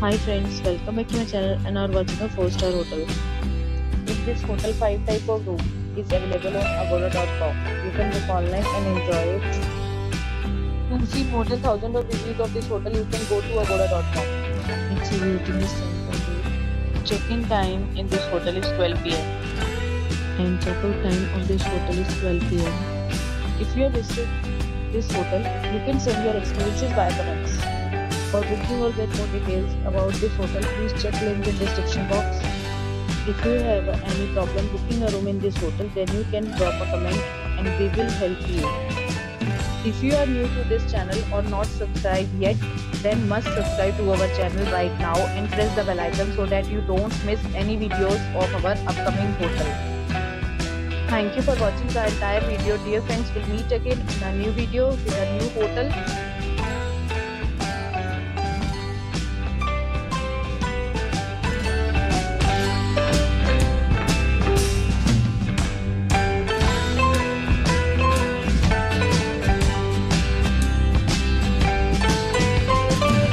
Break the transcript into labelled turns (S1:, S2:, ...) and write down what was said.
S1: Hi friends, welcome back to my channel and are watching a 4-star hotel. In this hotel, 5 type of room is available on agoda.com. You can book online and enjoy it. To see more than 1000 of reviews of this hotel, you can go to agoda.com. Its rating is 7.8. Check-in time in this hotel is 12 pm. And check-out time of this hotel is 12 pm. If you have visited this hotel, you can send your experiences via comments. For booking or get more details about this hotel, please check link in description box. If you have any problem booking a room in this hotel, then you can drop a comment and we will help you. If you are new to this channel or not subscribed yet, then must subscribe to our channel right now and press the bell icon so that you don't miss any videos of our upcoming hotel. Thank you for watching the entire video. Dear friends, we'll meet again in a new video with a new hotel.